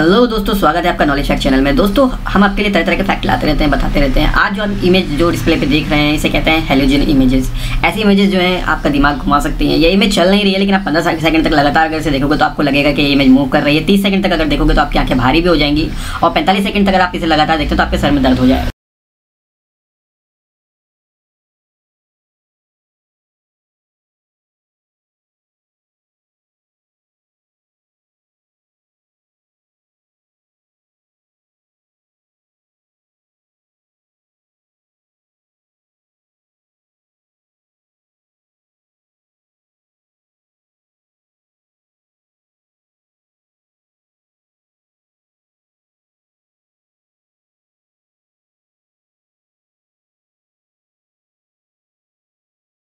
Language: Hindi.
हेलो दोस्तों, स्वागत है आपका नॉलेज फैक्ट चैनल में। दोस्तों, हम आपके लिए तरह तरह के फैक्ट लाते रहते हैं, बताते रहते हैं। आज जो हम इमेज जो डिस्प्ले पे देख रहे हैं, इसे कहते हैं हेलोजन इमेजेस ऐसी इमेजेस जो है, आपका दिमाग घुमा सकती हैं। ये इमेज चल नहीं रही है, लेकिन आप पंद्रह सेकंड तक लगातार अगर इसे देखोगे तो आपको लगेगा कि ये इमेज मूव कर रही है। तीस सेकंड तक अगर देखोगे तो आपकी आँखें भारी भी हो जाएँगी और पैंतालीस सेकंड तक अगर आप इसे लगातार देखते हो तो आपके सर में दर्द हो जाएगा।